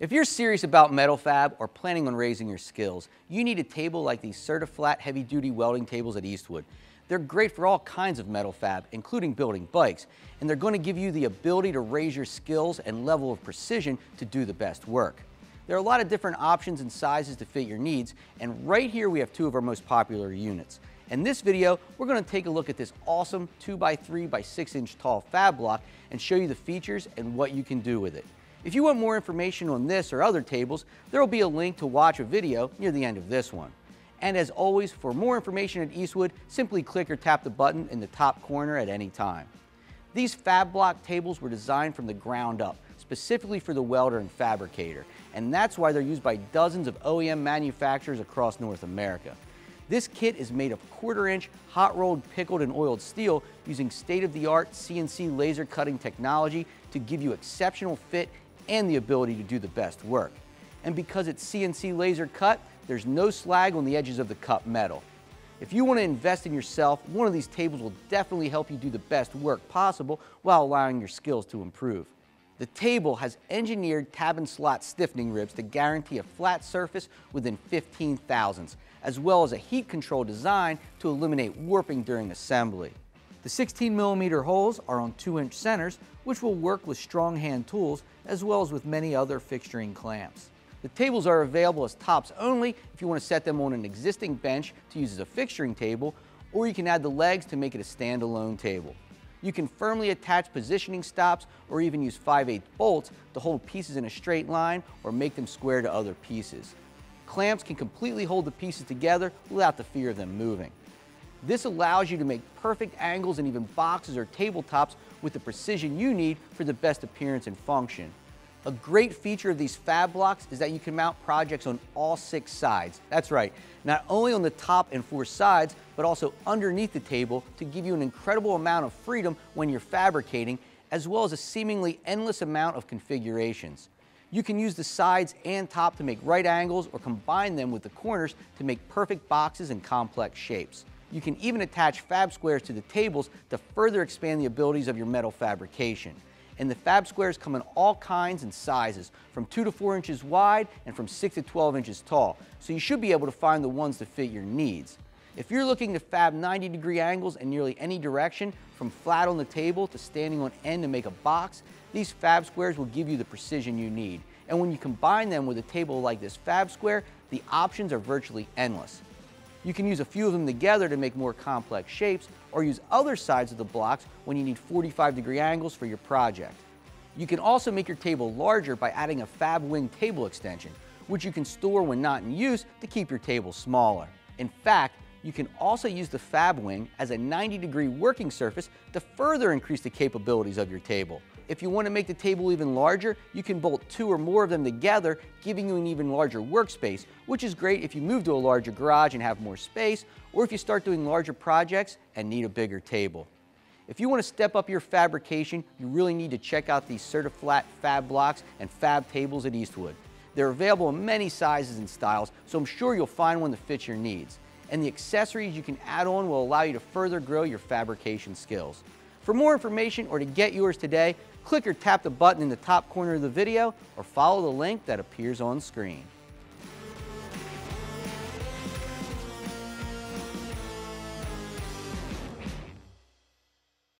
If you're serious about metal fab or planning on raising your skills, you need a table like these CertiFlat heavy-duty welding tables at Eastwood. They're great for all kinds of metal fab, including building bikes, and they're going to give you the ability to raise your skills and level of precision to do the best work. There are a lot of different options and sizes to fit your needs, and right here we have two of our most popular units. In this video, we're going to take a look at this awesome 2x3 by 6 inch tall fab block and show you the features and what you can do with it. If you want more information on this or other tables, there will be a link to watch a video near the end of this one. And as always, for more information at Eastwood, simply click or tap the button in the top corner at any time. These fab block tables were designed from the ground up, specifically for the welder and fabricator, and that's why they're used by dozens of OEM manufacturers across North America. This kit is made of quarter inch hot rolled pickled and oiled steel using state-of-the-art CNC laser cutting technology to give you exceptional fit and the ability to do the best work. And because it's CNC laser cut, there's no slag on the edges of the cut metal. If you want to invest in yourself, one of these tables will definitely help you do the best work possible while allowing your skills to improve. The table has engineered tab and slot stiffening ribs to guarantee a flat surface within 15 thousandths, as well as a heat control design to eliminate warping during assembly. The 16 millimeter holes are on 2 inch centers, which will work with strong hand tools as well as with many other fixturing clamps. The tables are available as tops only if you want to set them on an existing bench to use as a fixturing table, or you can add the legs to make it a standalone table. You can firmly attach positioning stops or even use 5 8 bolts to hold pieces in a straight line or make them square to other pieces. Clamps can completely hold the pieces together without the fear of them moving. This allows you to make perfect angles and even boxes or tabletops with the precision you need for the best appearance and function. A great feature of these fab blocks is that you can mount projects on all six sides. That's right, not only on the top and four sides, but also underneath the table to give you an incredible amount of freedom when you're fabricating, as well as a seemingly endless amount of configurations. You can use the sides and top to make right angles or combine them with the corners to make perfect boxes and complex shapes. You can even attach fab squares to the tables to further expand the abilities of your metal fabrication. And the fab squares come in all kinds and sizes, from 2 to 4 inches wide and from 6 to 12 inches tall, so you should be able to find the ones that fit your needs. If you're looking to fab 90 degree angles in nearly any direction, from flat on the table to standing on end to make a box, these fab squares will give you the precision you need. And when you combine them with a table like this fab square, the options are virtually endless. You can use a few of them together to make more complex shapes or use other sides of the blocks when you need 45 degree angles for your project. You can also make your table larger by adding a fab wing table extension, which you can store when not in use to keep your table smaller. In fact, you can also use the fab wing as a 90 degree working surface to further increase the capabilities of your table. If you want to make the table even larger, you can bolt two or more of them together, giving you an even larger workspace, which is great if you move to a larger garage and have more space, or if you start doing larger projects and need a bigger table. If you want to step up your fabrication, you really need to check out these Certiflat fab blocks and fab tables at Eastwood. They're available in many sizes and styles, so I'm sure you'll find one that fits your needs. And the accessories you can add on will allow you to further grow your fabrication skills. For more information or to get yours today, click or tap the button in the top corner of the video or follow the link that appears on screen.